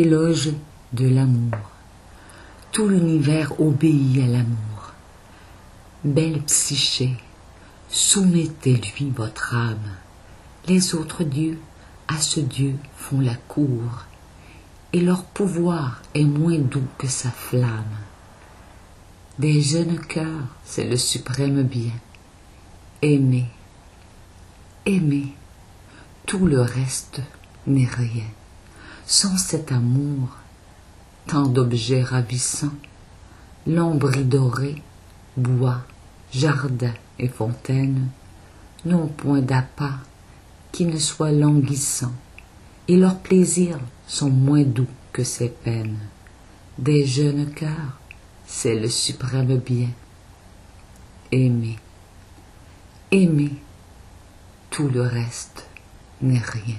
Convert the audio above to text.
éloge de l'amour. Tout l'univers obéit à l'amour. Belle psyché, soumettez-lui votre âme. Les autres dieux à ce Dieu font la cour, et leur pouvoir est moins doux que sa flamme. Des jeunes cœurs, c'est le suprême bien. Aimer, aimer, tout le reste n'est rien. Sans cet amour, tant d'objets ravissants, l'ombris doré, bois, jardin et fontaine, n'ont point d'appât qui ne soit languissant, et leurs plaisirs sont moins doux que ses peines. Des jeunes cœurs, c'est le suprême bien. Aimer, aimer, tout le reste n'est rien.